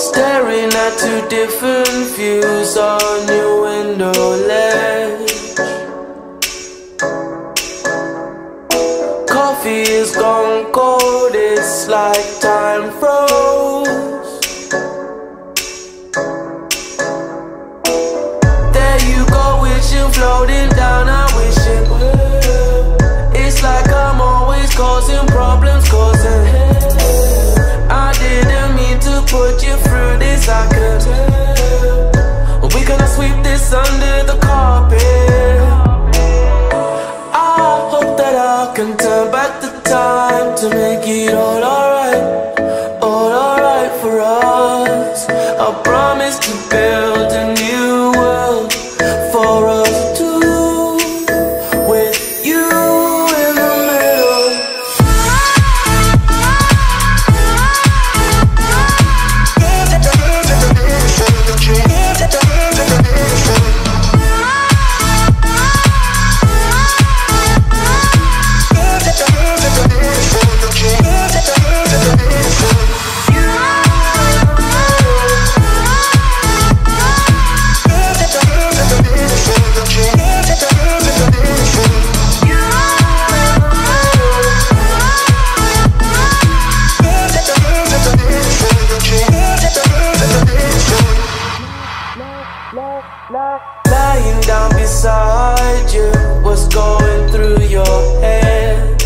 at two different views on your window ledge. Coffee is gone cold, it's like time froze. There you go, wishing floating it all alright, all alright for us. I promise to build Lying down beside you, what's going through your head?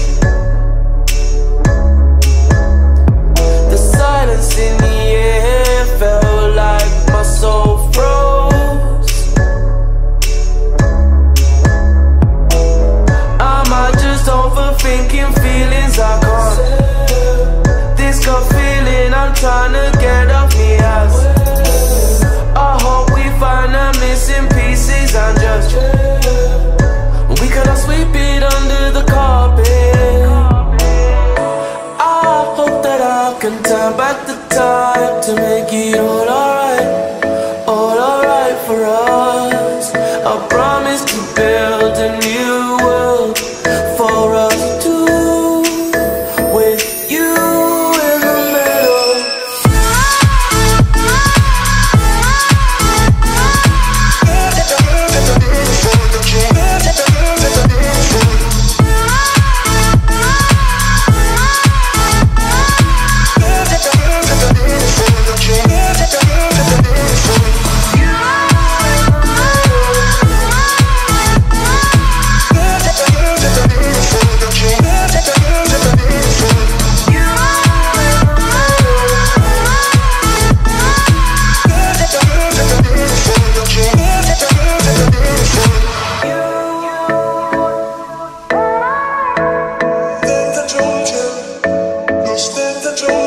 The silence in the air felt like my soul froze. Am I just overthinking feelings I can't? This gut feeling I'm trying to get off me Can turn back the time to make it all alright, all alright for us. I promise.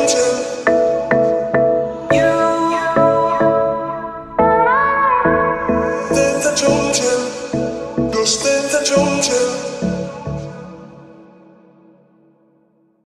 Georgia, you're Georgia.